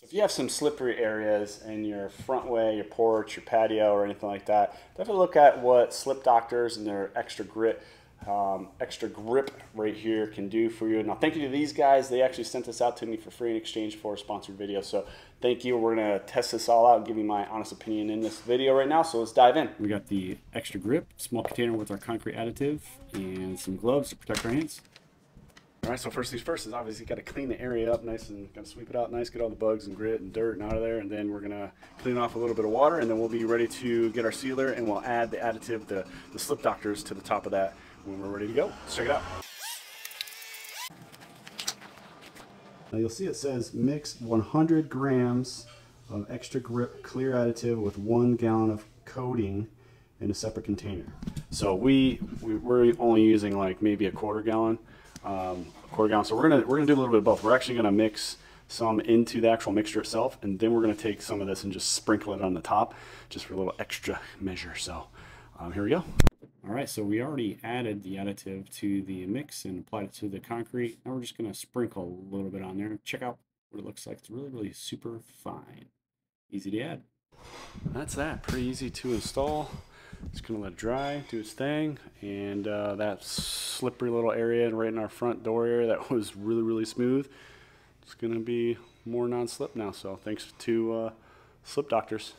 So if you have some slippery areas in your front way, your porch, your patio, or anything like that, definitely look at what Slip Doctors and their extra grit, um, extra grip right here can do for you. Now, thank you to these guys. They actually sent this out to me for free in exchange for a sponsored video. So thank you. We're gonna test this all out and give you my honest opinion in this video right now. So let's dive in. We got the extra grip, small container with our concrete additive, and some gloves to protect our hands. All right, so first things first is obviously got to clean the area up nice and kind of sweep it out nice, get all the bugs and grit and dirt and out of there, and then we're gonna clean off a little bit of water, and then we'll be ready to get our sealer, and we'll add the additive, the, the slip doctors to the top of that when we're ready to go. Let's check it out. Now you'll see it says mix 100 grams of extra grip clear additive with one gallon of coating in a separate container. So we, we we're only using like maybe a quarter gallon um, gallon. So we're gonna we're gonna do a little bit of both. We're actually gonna mix some into the actual mixture itself, and then we're gonna take some of this and just sprinkle it on the top, just for a little extra measure. So um, here we go. All right, so we already added the additive to the mix and applied it to the concrete. Now we're just gonna sprinkle a little bit on there. Check out what it looks like. It's really, really super fine. Easy to add. That's that. Pretty easy to install. Just gonna let it dry, do its thing, and uh, that slippery little area right in our front door area that was really, really smooth, it's gonna be more non-slip now. So thanks to uh, Slip Doctors.